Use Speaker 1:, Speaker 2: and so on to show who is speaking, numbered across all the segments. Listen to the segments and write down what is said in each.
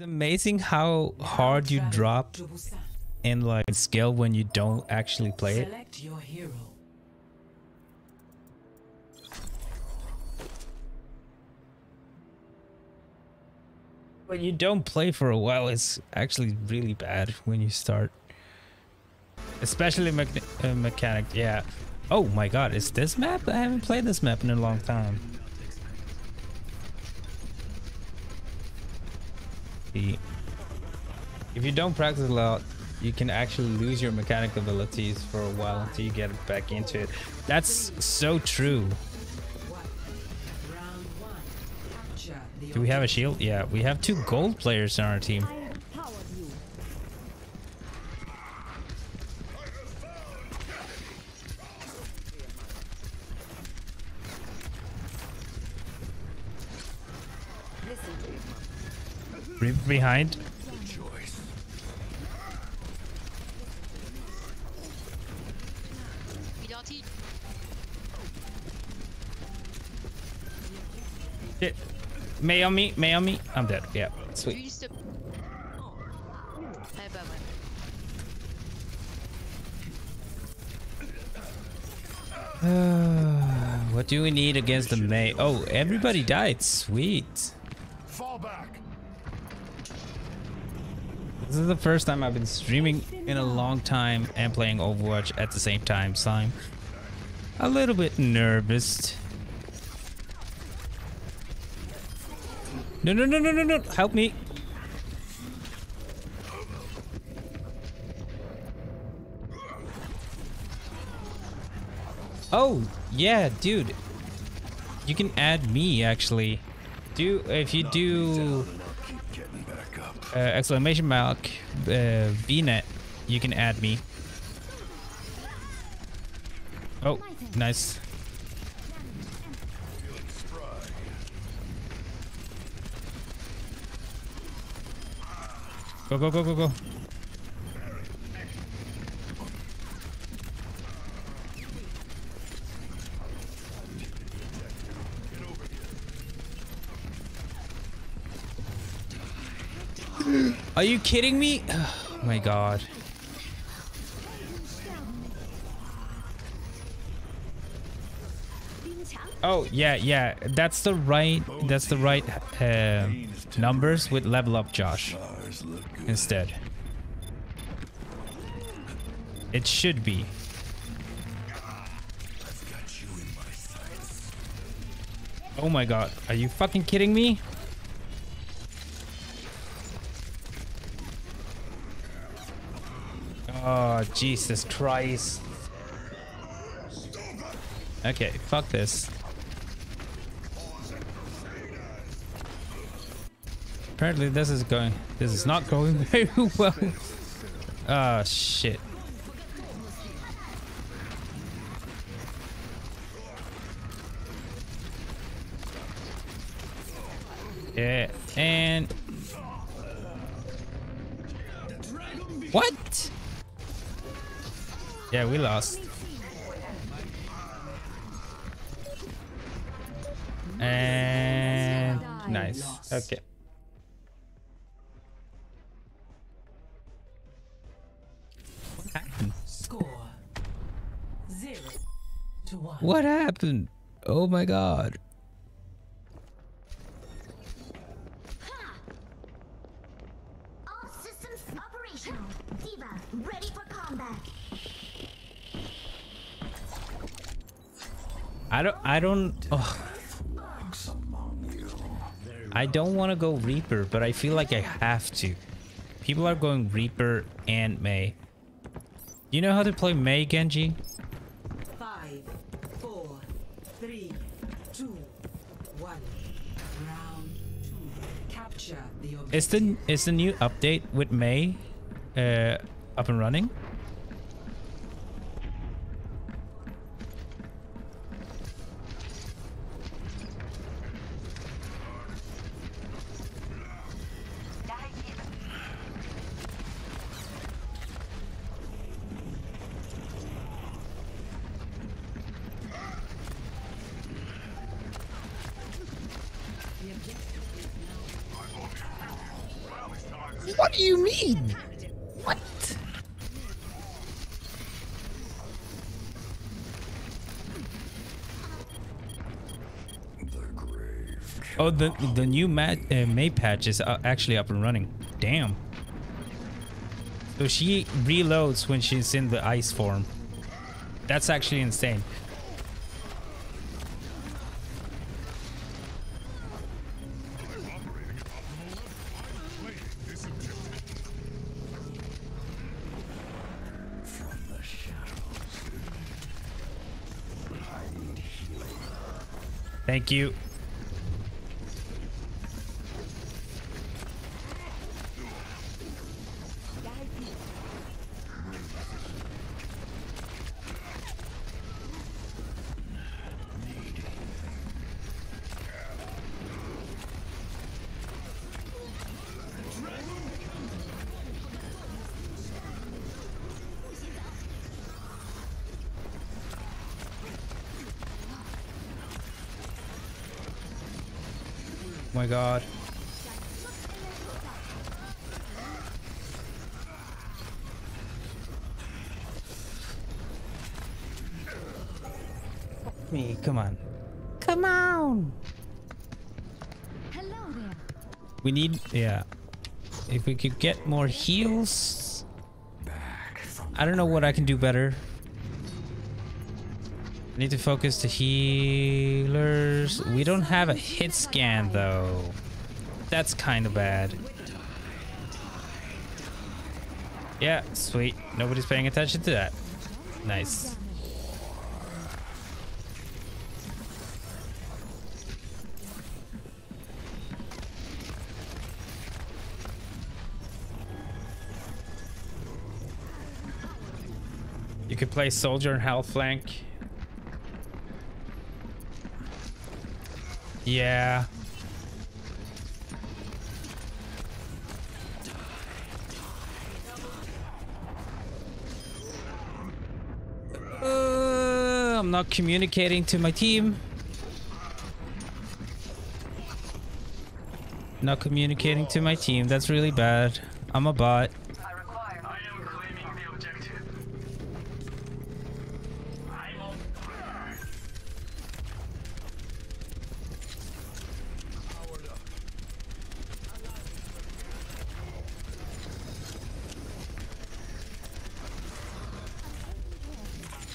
Speaker 1: It's amazing how hard you drop in like skill when you don't actually play it.
Speaker 2: Select your hero.
Speaker 1: When you don't play for a while, it's actually really bad when you start. Especially uh, mechanic, yeah. Oh my god, is this map? I haven't played this map in a long time. See, If you don't practice a lot, you can actually lose your mechanic abilities for a while until you get back into it. That's so true.
Speaker 2: Round one. Capture the
Speaker 1: Do we have a shield? Yeah, we have two gold players on our team. Reaper behind. Shit. Mei on me, Mei on me. I'm dead. Yeah, sweet.
Speaker 3: Ouais.
Speaker 1: what do we need against the Mei? Oh, everybody died. Sweet.
Speaker 4: Fall back.
Speaker 1: This is the first time I've been streaming in a long time and playing Overwatch at the same time, so I'm a little bit nervous. No, no, no, no, no, no. Help me. Oh, yeah, dude. You can add me, actually. Do, if you do uh, exclamation mark uh, VNet, you can add me. Oh, nice. Go, go, go, go, go. Are you kidding me? Oh my god. Oh yeah, yeah. That's the right. That's the right uh, numbers with level up, Josh. Instead, it should be. Oh my god, are you fucking kidding me? Oh, Jesus Christ. Okay, fuck this. Apparently this is going, this is not going very well. Ah, shit. Yeah, and what? Yeah, we lost. And nice. Okay. What happened?
Speaker 2: Score. Zero to one.
Speaker 1: What happened? Oh my god. I don't I don't oh, I don't want to go Reaper, but I feel like I have to. People are going Reaper and Mei. You know how to play Mei, Genji?
Speaker 2: Five, four, three, two, one. Round two. Capture the objective.
Speaker 1: Is the is the new update with Mei uh, up and running? Do you mean? What? Oh, the the new mat uh, Mei patch is uh, actually up and running. Damn. So she reloads when she's in the ice form. That's actually insane. Thank you. My god. Me, come on. Come on.
Speaker 5: Hello there.
Speaker 1: We need, yeah. If we could get more heals.
Speaker 4: Back
Speaker 1: I don't know what I can do better. Need to focus the healers. We don't have a hit scan though. That's kind of bad. Yeah, sweet. Nobody's paying attention to that. Nice. You could play soldier and half flank. Yeah. Uh, I'm not communicating to my team. Not communicating to my team. That's really bad. I'm a bot.
Speaker 3: I require. I am claiming the objective. I'm on fire.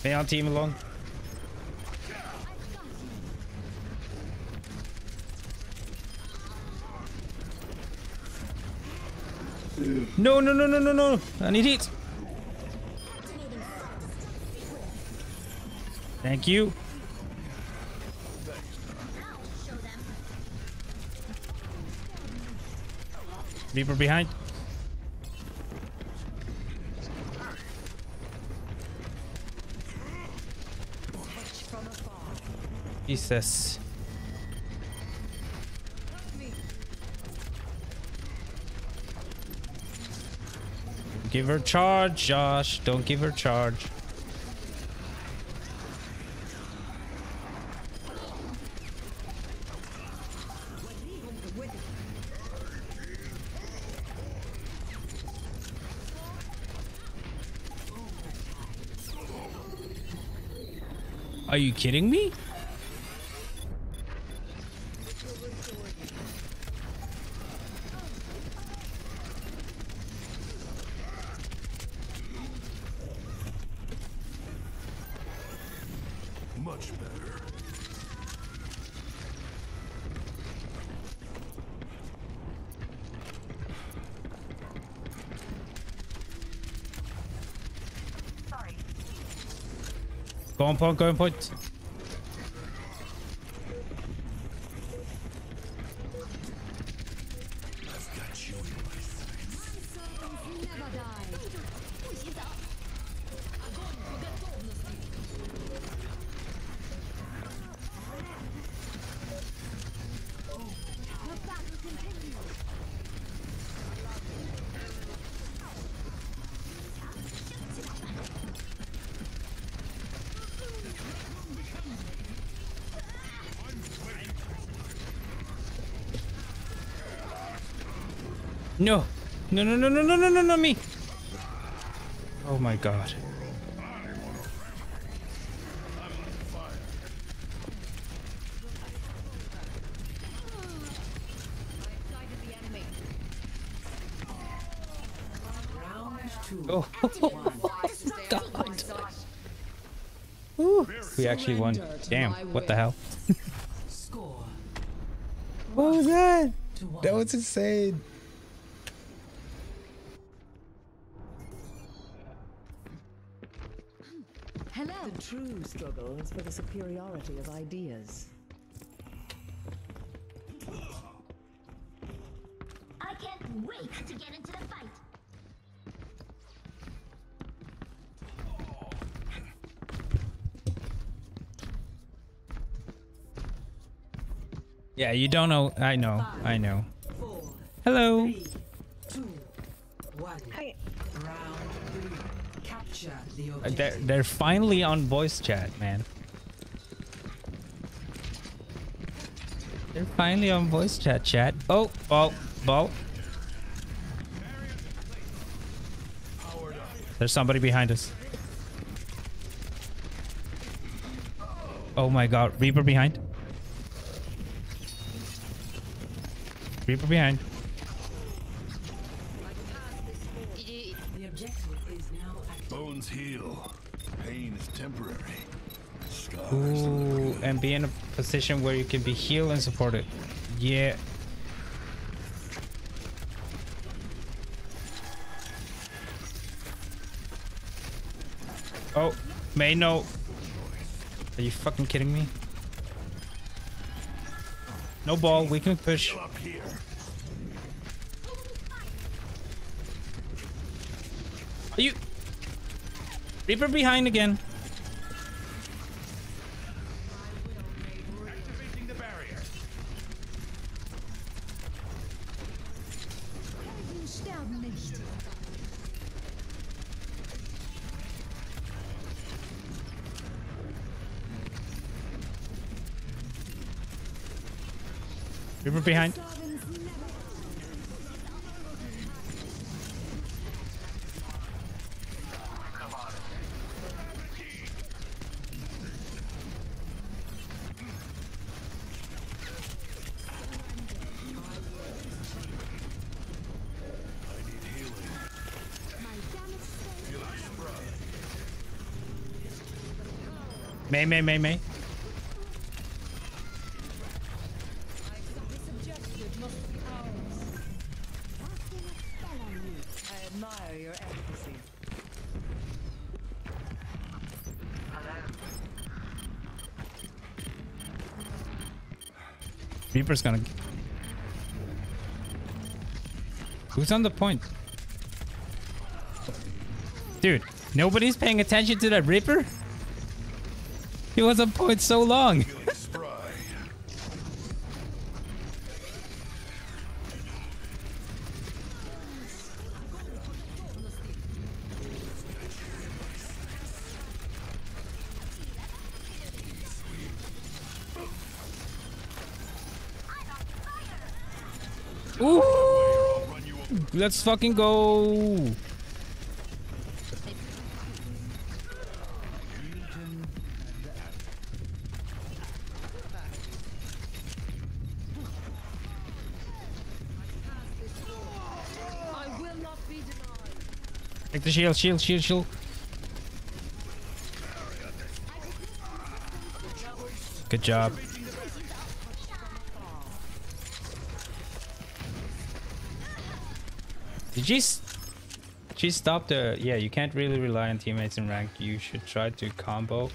Speaker 1: Stay on team alone. No, no, no, no, no, no. I need heat. Thank you. Reaper behind. Jesus. Give her charge, Josh. Don't give her charge. Are you kidding me?
Speaker 4: much better.
Speaker 1: Go on point, go on point. No. No, no, no, no, no, no, no, not me. Oh my god. Oh, god. Woo. We actually won. Damn, what the hell?
Speaker 2: Score
Speaker 1: What was that? That was insane.
Speaker 5: Hello.
Speaker 6: The true struggle is for the superiority of ideas.
Speaker 4: I can't wait to get into the fight.
Speaker 1: Yeah, you don't know. I know. I know.
Speaker 2: Four,
Speaker 1: Hello.
Speaker 2: three, two, one. Round three. Capture the
Speaker 1: Uh,
Speaker 2: objective.
Speaker 1: They're, they're finally on voice chat, man. They're finally on voice chat, chat. Oh, ball, ball. There's somebody behind us. Oh my god, Reaper behind. Reaper behind.
Speaker 2: The objective is now active.
Speaker 7: Bones heal. Pain is temporary. Scars.
Speaker 1: Ooh, and be in a position where you can be healed and supported. Yeah. Oh, may no. Are you fucking kidding me? No ball, we can push. Are you... Reaper behind again. Reaper behind.
Speaker 6: Mei, Mei, Mei, Mei.
Speaker 1: Reaper's gonna. Who's on the point? Dude, nobody's paying attention to that Reaper? He was on point so long. Ooh, let's fucking go. The shield, shield, shield, shield. Good job. Did you? She stopped the. Yeah, you can't really rely on teammates in rank. You should try to combo.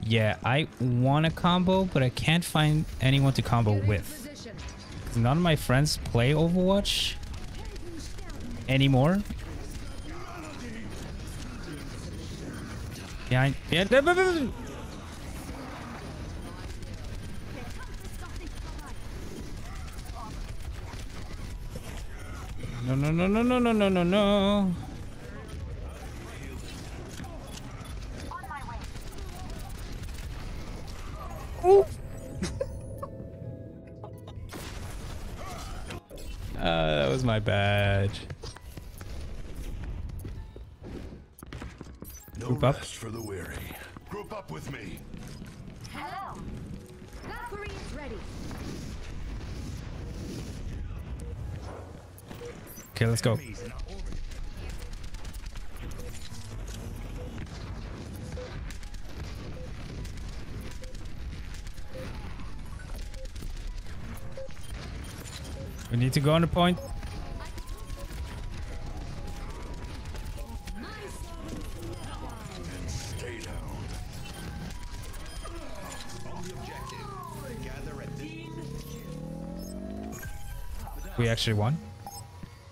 Speaker 1: Yeah, I want a combo, but I can't find anyone to combo with. None of my friends play Overwatch anymore. Behind. Yeah. no, no, no, no. No, no, no, no, no, Okay, let's go. We need to go on the point. We actually won.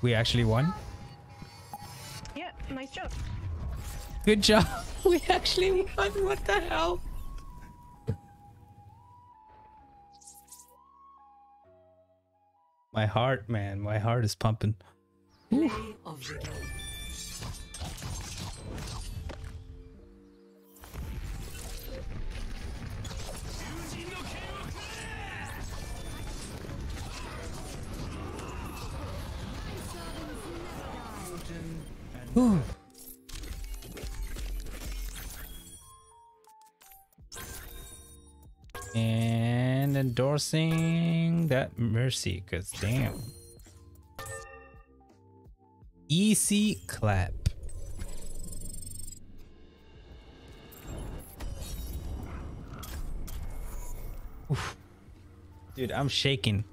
Speaker 1: We actually won.
Speaker 8: Yeah, nice job.
Speaker 1: Good job. We actually won. What the hell? My heart, man. My heart is pumping.
Speaker 2: Game.
Speaker 1: And endorsing that mercy, cause damn. Easy clap. Oof. Dude, I'm shaking.